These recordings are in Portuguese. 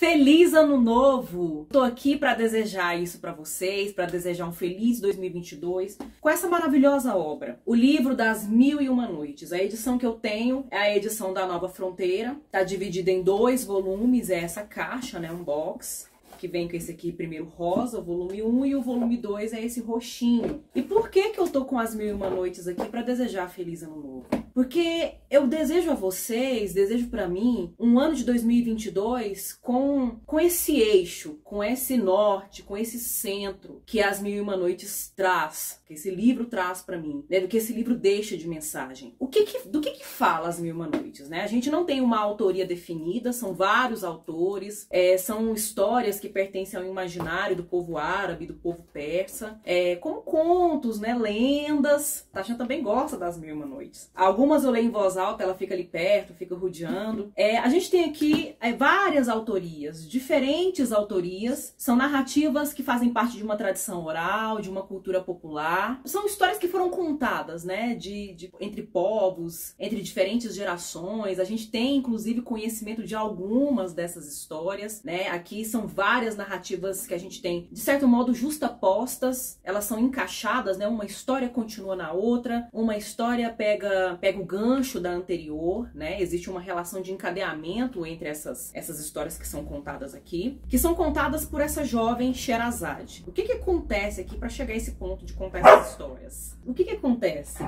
Feliz ano novo! Tô aqui para desejar isso para vocês, para desejar um feliz 2022 com essa maravilhosa obra, o livro das Mil e Uma Noites. A edição que eu tenho é a edição da Nova Fronteira, tá dividida em dois volumes, é essa caixa, né, um box que vem com esse aqui primeiro rosa, o volume 1, e o volume 2 é esse roxinho. E por que que eu tô com as Mil e Uma Noites aqui para desejar feliz ano novo? Porque eu desejo a vocês, desejo para mim, um ano de 2022 com, com esse eixo, com esse norte, com esse centro que as Mil e Uma Noites traz, que esse livro traz para mim, né? Do que esse livro deixa de mensagem. O que, que do que, que fala as Mil Uma Noites, né? A gente não tem uma autoria definida, são vários autores, é, são histórias que pertencem ao imaginário do povo árabe, do povo persa, é, como contos, né? Lendas. Tasha também gosta das Mil Uma Noites. Algumas eu leio em voz alta, ela fica ali perto, fica rodeando. É, a gente tem aqui é, várias autorias, diferentes autorias. São narrativas que fazem parte de uma tradição oral, de uma cultura popular. São histórias que foram contadas, né? De, de, entre povos, entre diferentes gerações. A gente tem, inclusive, conhecimento de algumas dessas histórias, né? Aqui são várias narrativas que a gente tem, de certo modo, justapostas. Elas são encaixadas, né? Uma história continua na outra, uma história pega, pega o gancho da anterior, né? Existe uma relação de encadeamento entre essas, essas histórias que são contadas aqui, que são contadas por essa jovem Sherazade. O que que acontece aqui para chegar a esse ponto de contar essas histórias? O que que acontece?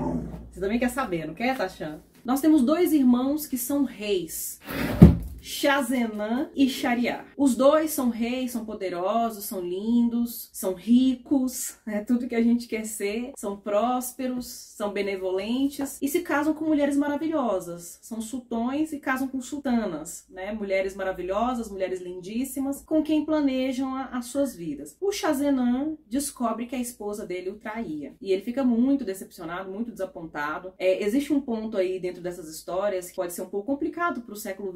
Você também quer saber, não quer, Tachan? Nós temos dois irmãos que são reis. Shazenan e Shariar. Os dois são reis, são poderosos, são lindos, são ricos, é tudo que a gente quer ser, são prósperos, são benevolentes e se casam com mulheres maravilhosas. São sultões e casam com sultanas, né? Mulheres maravilhosas, mulheres lindíssimas, com quem planejam a, as suas vidas. O Shazenan descobre que a esposa dele o traía e ele fica muito decepcionado, muito desapontado. É, existe um ponto aí dentro dessas histórias que pode ser um pouco complicado para o século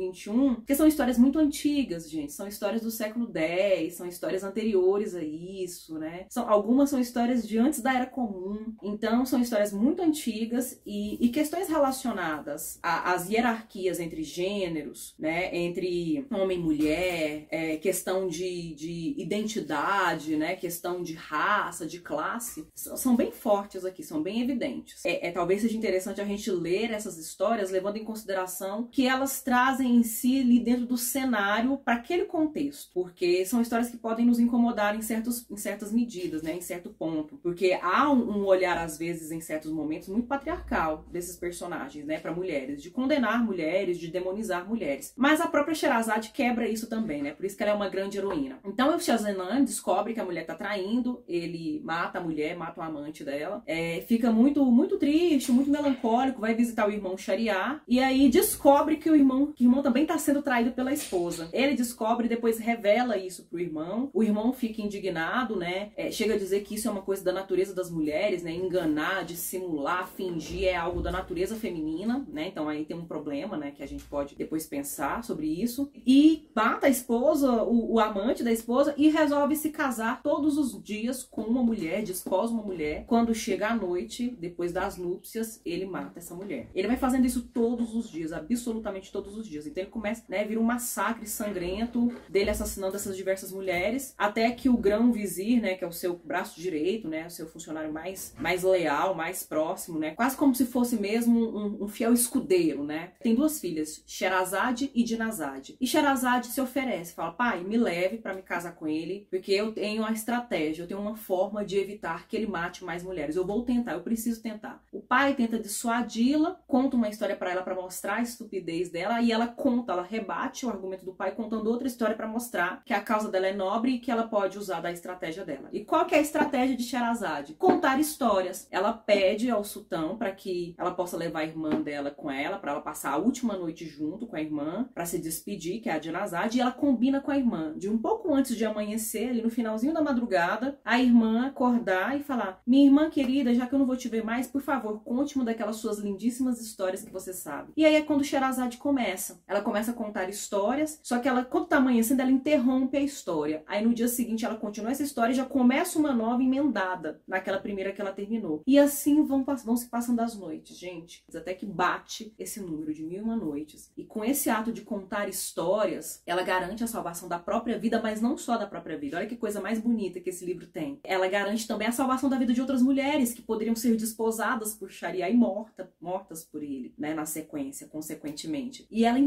21 porque são histórias muito antigas, gente. São histórias do século X, são histórias anteriores a isso, né? São, algumas são histórias de antes da Era Comum. Então, são histórias muito antigas e, e questões relacionadas às hierarquias entre gêneros, né? Entre homem e mulher, é, questão de, de identidade, né? Questão de raça, de classe, são bem fortes aqui, são bem evidentes. É, é talvez seja interessante a gente ler essas histórias levando em consideração que elas trazem em si ali dentro do cenário para aquele contexto, porque são histórias que podem nos incomodar em, certos, em certas medidas, né, em certo ponto, porque há um, um olhar às vezes em certos momentos muito patriarcal desses personagens, né, para mulheres, de condenar mulheres, de demonizar mulheres. Mas a própria Sherazade quebra isso também, né? Por isso que ela é uma grande heroína. Então o Shazenan descobre que a mulher tá traindo, ele mata a mulher, mata o amante dela, é, fica muito muito triste, muito melancólico, vai visitar o irmão Shariar e aí descobre que o irmão, que o irmão também tá sendo sendo traído pela esposa. Ele descobre e depois revela isso pro irmão. O irmão fica indignado, né? É, chega a dizer que isso é uma coisa da natureza das mulheres, né? Enganar, dissimular, fingir é algo da natureza feminina, né? Então aí tem um problema, né? Que a gente pode depois pensar sobre isso. E mata a esposa, o, o amante da esposa, e resolve se casar todos os dias com uma mulher, desposa uma mulher. Quando chega a noite, depois das núpcias, ele mata essa mulher. Ele vai fazendo isso todos os dias, absolutamente todos os dias. Então ele começa né? Vira um massacre sangrento dele assassinando essas diversas mulheres, até que o grão vizir, né, que é o seu braço direito, né, o seu funcionário mais, mais leal, mais próximo, né, quase como se fosse mesmo um, um fiel escudeiro, né. Tem duas filhas, Sherazade e Dinazade. E Sherazade se oferece, fala: "Pai, me leve para me casar com ele, porque eu tenho uma estratégia, eu tenho uma forma de evitar que ele mate mais mulheres. Eu vou tentar, eu preciso tentar". O pai tenta dissuadi-la, conta uma história para ela para mostrar a estupidez dela e ela conta, ela rebate o argumento do pai contando outra história para mostrar que a causa dela é nobre e que ela pode usar da estratégia dela. E qual que é a estratégia de Sherazade? Contar histórias. Ela pede ao sultão para que ela possa levar a irmã dela com ela, para ela passar a última noite junto com a irmã, para se despedir, que é a Dinazade, e ela combina com a irmã de um pouco antes de amanhecer, ali no finalzinho da madrugada, a irmã acordar e falar: "Minha irmã querida, já que eu não vou te ver mais, por favor, conte-me daquelas suas lindíssimas histórias que você sabe". E aí é quando Sherazade começa. Ela começa com contar histórias, só que ela, quando tá amanhecendo, ela interrompe a história. Aí no dia seguinte ela continua essa história e já começa uma nova emendada naquela primeira que ela terminou. E assim vão, vão se passando as noites, gente. Até que bate esse número de mil e uma noites. E com esse ato de contar histórias, ela garante a salvação da própria vida, mas não só da própria vida. Olha que coisa mais bonita que esse livro tem. Ela garante também a salvação da vida de outras mulheres que poderiam ser desposadas por Sharia e morta, mortas por ele, né, na sequência, consequentemente. E ela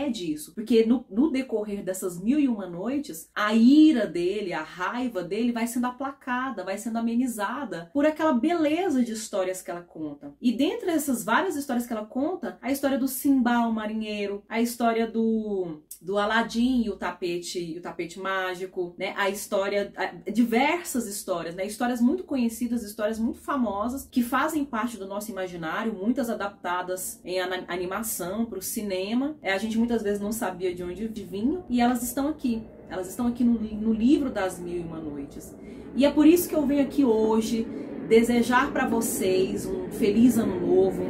impede isso, porque no, no decorrer dessas mil e uma noites, a ira dele, a raiva dele vai sendo aplacada, vai sendo amenizada por aquela beleza de histórias que ela conta. E dentre essas várias histórias que ela conta, a história do Simba, o marinheiro, a história do, do Aladim e o tapete, e o tapete mágico, né? A história, a, diversas histórias, né? Histórias muito conhecidas, histórias muito famosas que fazem parte do nosso imaginário, muitas adaptadas em animação para o cinema. É, a gente muitas vezes não sabia de onde vinham e elas estão aqui. Elas estão aqui no, no livro das Mil e Uma Noites. E é por isso que eu venho aqui hoje desejar para vocês um feliz ano novo,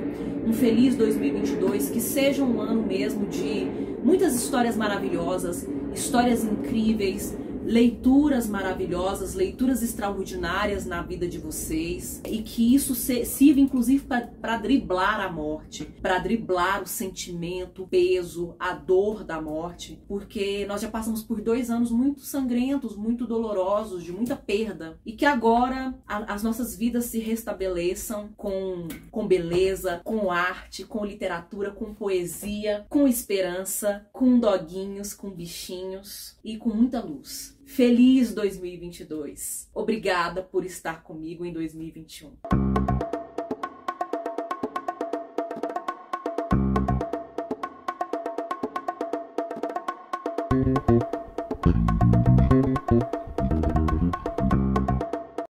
um feliz 2022, que seja um ano mesmo de muitas histórias maravilhosas, histórias incríveis, leituras maravilhosas, leituras extraordinárias na vida de vocês e que isso sirva inclusive para driblar a morte, para driblar o sentimento, o peso, a dor da morte, porque nós já passamos por dois anos muito sangrentos, muito dolorosos, de muita perda e que agora a, as nossas vidas se restabeleçam com, com beleza, com arte, com literatura, com poesia, com esperança, com doguinhos, com bichinhos e com muita luz. Feliz 2022. Obrigada por estar comigo em 2021.